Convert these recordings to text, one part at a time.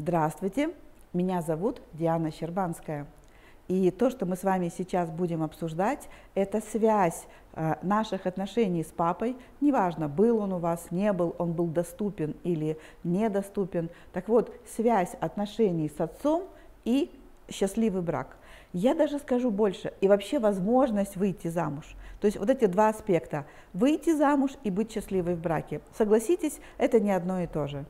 Здравствуйте, меня зовут Диана Щербанская. И то, что мы с вами сейчас будем обсуждать, это связь э, наших отношений с папой. Неважно, был он у вас, не был, он был доступен или недоступен. Так вот, связь отношений с отцом и счастливый брак. Я даже скажу больше, и вообще возможность выйти замуж. То есть вот эти два аспекта, выйти замуж и быть счастливой в браке. Согласитесь, это не одно и то же.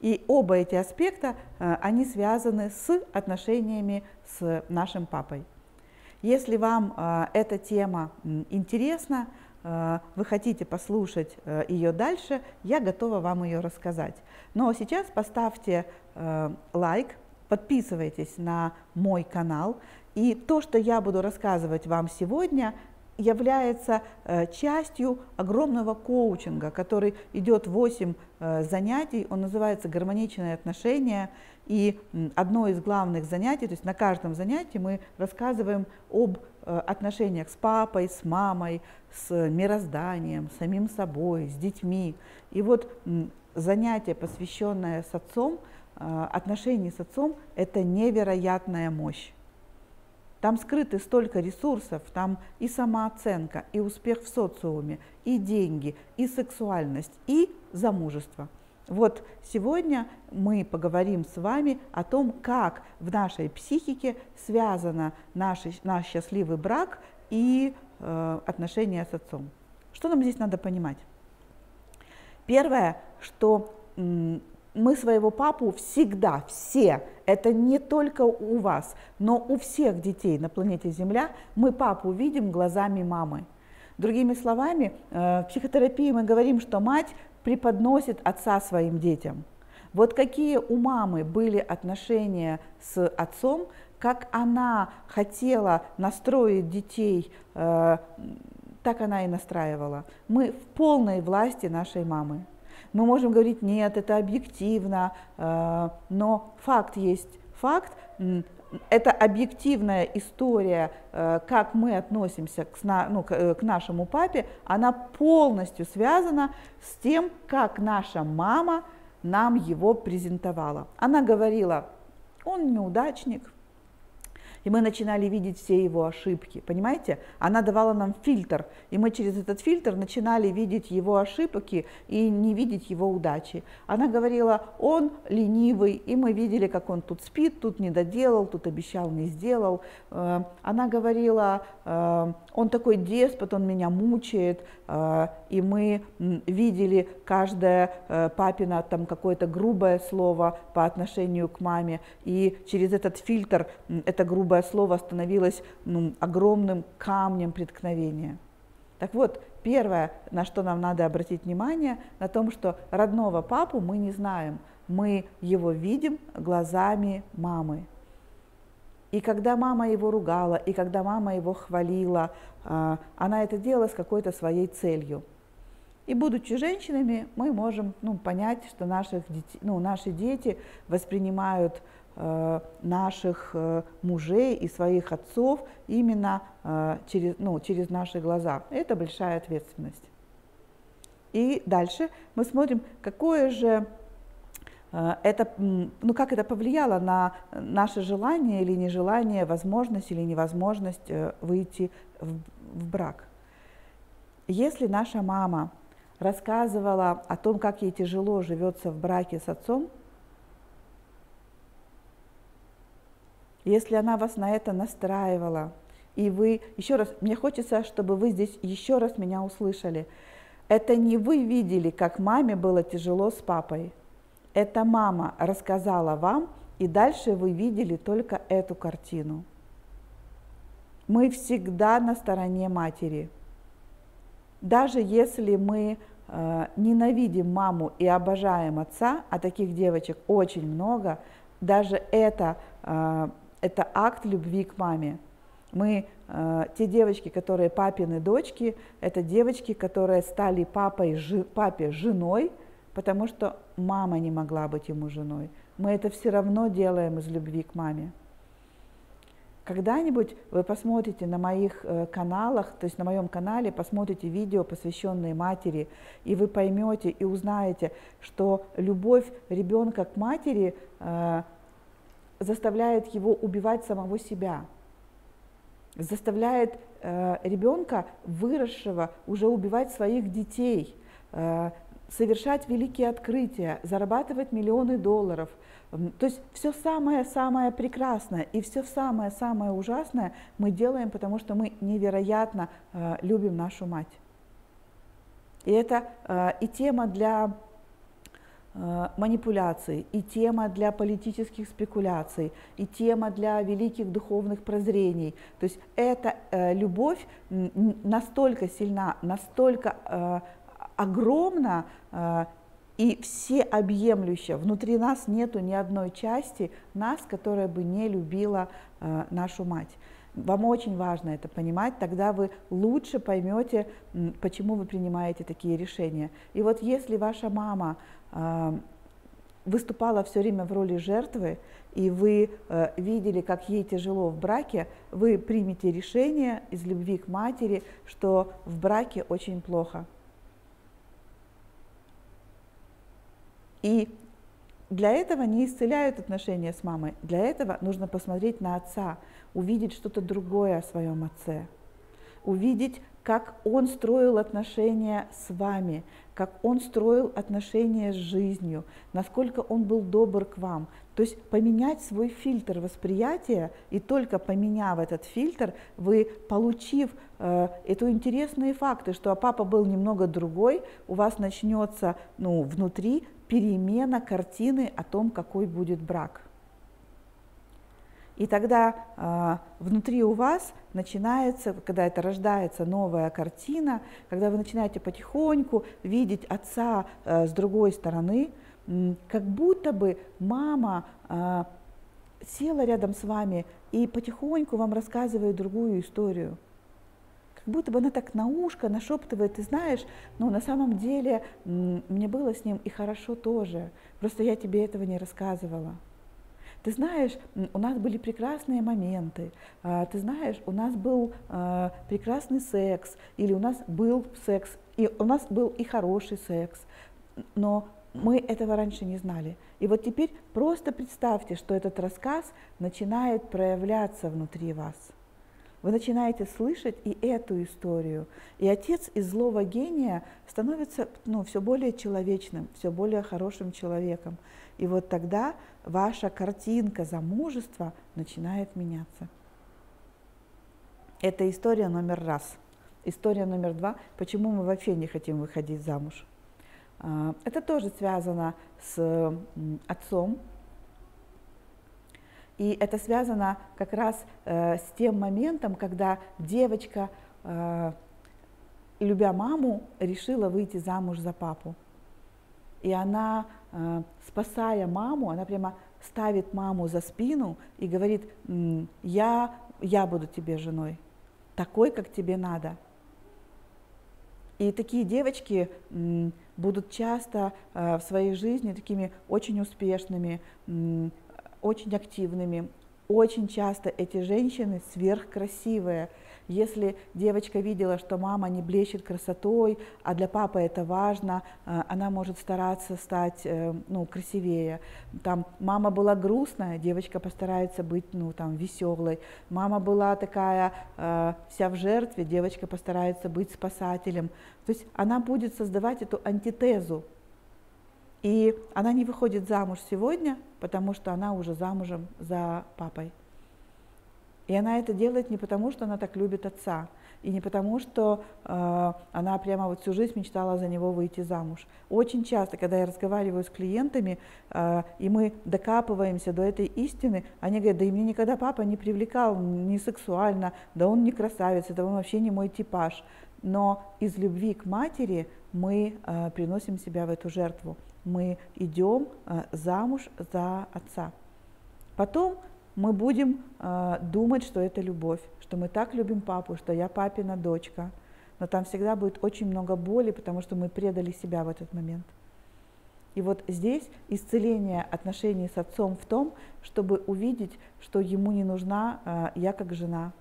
И оба эти аспекта, э, они связаны с отношениями с нашим папой. Если вам э, эта тема интересна, э, вы хотите послушать ее дальше, я готова вам ее рассказать. Но сейчас поставьте лайк, подписывайтесь на мой канал. И то, что я буду рассказывать вам сегодня, является э, частью огромного коучинга, который идет 8 э, занятий, он называется «Гармоничные отношения», и одно из главных занятий, то есть на каждом занятии мы рассказываем об э, отношениях с папой, с мамой, с мирозданием, с самим собой, с детьми. И вот занятие, посвященное с отцом, отношения с отцом, это невероятная мощь. Там скрыты столько ресурсов, там и самооценка, и успех в социуме, и деньги, и сексуальность, и замужество. Вот сегодня мы поговорим с вами о том, как в нашей психике связано наш, наш счастливый брак и э, отношения с отцом. Что нам здесь надо понимать? Первое, что мы своего папу всегда, все, это не только у вас, но у всех детей на планете Земля, мы папу видим глазами мамы. Другими словами, э, в психотерапии мы говорим, что мать преподносит отца своим детям. Вот какие у мамы были отношения с отцом, как она хотела настроить детей, э, так она и настраивала. Мы в полной власти нашей мамы. Мы можем говорить, нет, это объективно, э, но факт есть факт, это объективная история, э, как мы относимся к, ну, э, к нашему папе, она полностью связана с тем, как наша мама нам его презентовала. Она говорила, он неудачник, и мы начинали видеть все его ошибки. Понимаете? Она давала нам фильтр, и мы через этот фильтр начинали видеть его ошибки и не видеть его удачи. Она говорила, он ленивый, и мы видели, как он тут спит, тут не доделал, тут обещал, не сделал. Э, она говорила, э, он такой деспот, он меня мучает, э, и мы видели каждое папина там какое-то грубое слово по отношению к маме, и через этот фильтр это грубое грубое слово становилось ну, огромным камнем преткновения. Так вот, первое, на что нам надо обратить внимание, на том, что родного папу мы не знаем, мы его видим глазами мамы. И когда мама его ругала, и когда мама его хвалила, а, она это делала с какой-то своей целью. И будучи женщинами, мы можем ну, понять, что наших детей, ну, наши дети воспринимают наших э, мужей и своих отцов именно э, через, ну, через наши глаза. Это большая ответственность. И дальше мы смотрим, какое же это, ну, как это повлияло на наше желание или нежелание, возможность или невозможность выйти в, в брак. Если наша мама рассказывала о том, как ей тяжело живется в браке с отцом, если она вас на это настраивала, и вы, еще раз, мне хочется, чтобы вы здесь еще раз меня услышали. Это не вы видели, как маме было тяжело с папой. Это мама рассказала вам, и дальше вы видели только эту картину. Мы всегда на стороне матери. Даже если мы э, ненавидим маму и обожаем отца, а таких девочек очень много, даже это э, это акт любви к маме. Мы, э, те девочки, которые папины дочки, это девочки, которые стали папой, жи, папе женой, потому что мама не могла быть ему женой. Мы это все равно делаем из любви к маме. когда-нибудь вы посмотрите на моих э, каналах, то есть на моем канале, посмотрите видео, посвященные матери, и вы поймете и узнаете, что любовь ребенка к матери э, заставляет его убивать самого себя, заставляет э, ребенка, выросшего, уже убивать своих детей, э, совершать великие открытия, зарабатывать миллионы долларов – то есть все самое-самое прекрасное и все самое-самое ужасное мы делаем, потому что мы невероятно э, любим нашу мать. И это э, и тема для манипуляций, и тема для политических спекуляций, и тема для великих духовных прозрений. То есть эта э, любовь настолько сильна, настолько э, огромна, э, и всеобъемлюще. Внутри нас нету ни одной части нас, которая бы не любила э, нашу мать. Вам очень важно это понимать, тогда вы лучше поймете, почему вы принимаете такие решения. И вот если ваша мама э, выступала все время в роли жертвы, и вы э, видели, как ей тяжело в браке, вы примете решение из любви к матери, что в браке очень плохо И для этого не исцеляют отношения с мамой. Для этого нужно посмотреть на отца, увидеть что-то другое о своем отце, увидеть, как он строил отношения с вами, как он строил отношения с жизнью, насколько он был добр к вам. То есть поменять свой фильтр восприятия, и только поменяв этот фильтр, вы, получив э, эту интересные факты, что папа был немного другой, у вас начнется ну, внутри перемена картины о том, какой будет брак. И тогда э, внутри у вас начинается, когда это рождается новая картина, когда вы начинаете потихоньку видеть отца э, с другой стороны, э, как будто бы мама э, села рядом с вами и потихоньку вам рассказывает другую историю будто бы она так на ушко нашептывает, ты знаешь, ну на самом деле мне было с ним и хорошо тоже, просто я тебе этого не рассказывала. Ты знаешь, у нас были прекрасные моменты, а, ты знаешь, у нас был а, прекрасный секс, или у нас был секс, и у нас был и хороший секс, но мы этого раньше не знали. И вот теперь просто представьте, что этот рассказ начинает проявляться внутри вас вы начинаете слышать и эту историю. И отец из злого гения становится ну, все более человечным, все более хорошим человеком. И вот тогда ваша картинка замужества начинает меняться. Это история номер раз. История номер два, почему мы вообще не хотим выходить замуж. А, это тоже связано с отцом, и это связано как раз э, с тем моментом, когда девочка, э, любя маму, решила выйти замуж за папу. И она, э, спасая маму, она прямо ставит маму за спину и говорит, я, я буду тебе женой, такой, как тебе надо. И такие девочки будут часто э, в своей жизни такими очень успешными, очень активными. Очень часто эти женщины сверхкрасивые. Если девочка видела, что мама не блещет красотой, а для папы это важно, э, она может стараться стать э, ну, красивее. Там, мама была грустная, девочка постарается быть ну, там, веселой. Мама была такая э, вся в жертве, девочка постарается быть спасателем. То есть она будет создавать эту антитезу и она не выходит замуж сегодня, потому что она уже замужем за папой. И она это делает не потому, что она так любит отца, и не потому, что э, она прямо вот всю жизнь мечтала за него выйти замуж. Очень часто, когда я разговариваю с клиентами, э, и мы докапываемся до этой истины, они говорят, да и мне никогда папа не привлекал не сексуально, да он не красавец, это он вообще не мой типаж. Но из любви к матери мы э, приносим себя в эту жертву мы идем э, замуж за отца. Потом мы будем э, думать, что это любовь, что мы так любим папу, что я папина дочка. Но там всегда будет очень много боли, потому что мы предали себя в этот момент. И вот здесь исцеление отношений с отцом в том, чтобы увидеть, что ему не нужна э, я как жена,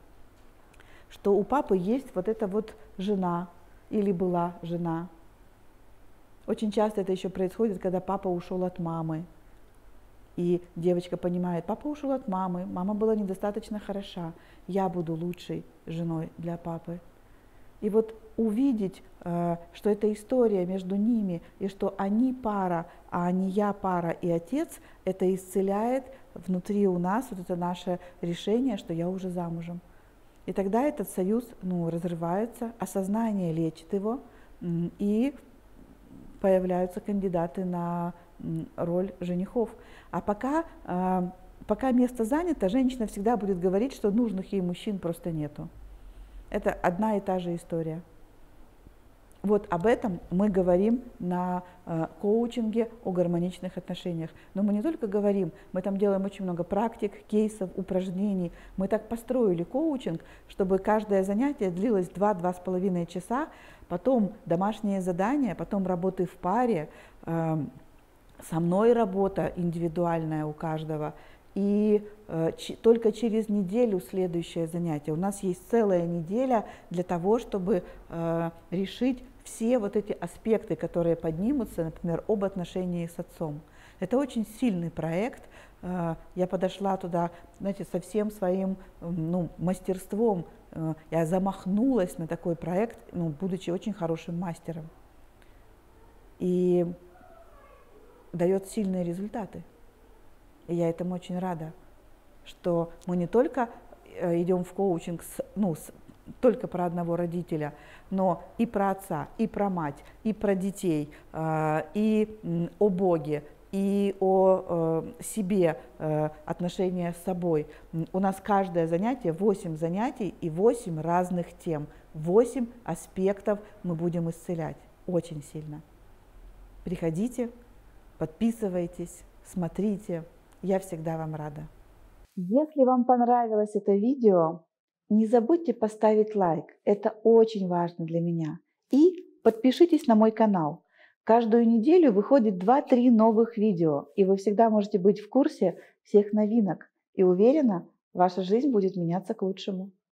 что у папы есть вот эта вот жена или была жена. Очень часто это еще происходит, когда папа ушел от мамы, и девочка понимает, папа ушел от мамы, мама была недостаточно хороша, я буду лучшей женой для папы. И вот увидеть, э, что это история между ними, и что они пара, а не я пара и отец, это исцеляет внутри у нас вот это наше решение, что я уже замужем. И тогда этот союз ну, разрывается, осознание лечит его, и появляются кандидаты на роль женихов. А пока, э, пока место занято, женщина всегда будет говорить, что нужных ей мужчин просто нету. Это одна и та же история. Вот об этом мы говорим на э, коучинге о гармоничных отношениях. Но мы не только говорим, мы там делаем очень много практик, кейсов, упражнений. Мы так построили коучинг, чтобы каждое занятие длилось 2-2,5 часа, потом домашние задания, потом работы в паре, э, со мной работа индивидуальная у каждого – и э, только через неделю следующее занятие. У нас есть целая неделя для того, чтобы э, решить все вот эти аспекты, которые поднимутся, например, об отношении с отцом. Это очень сильный проект. Э, я подошла туда, знаете, со всем своим ну, мастерством. Э, я замахнулась на такой проект, ну, будучи очень хорошим мастером. И дает сильные результаты. И я этому очень рада, что мы не только э, идем в коучинг с, ну, с, только про одного родителя, но и про отца, и про мать, и про детей, э, и о Боге, и о э, себе, отношения с собой. У нас каждое занятие 8 занятий и 8 разных тем, 8 аспектов мы будем исцелять очень сильно. Приходите, подписывайтесь, смотрите. Я всегда вам рада. Если вам понравилось это видео, не забудьте поставить лайк. Это очень важно для меня. И подпишитесь на мой канал. Каждую неделю выходит 2-3 новых видео, и вы всегда можете быть в курсе всех новинок. И уверена, ваша жизнь будет меняться к лучшему.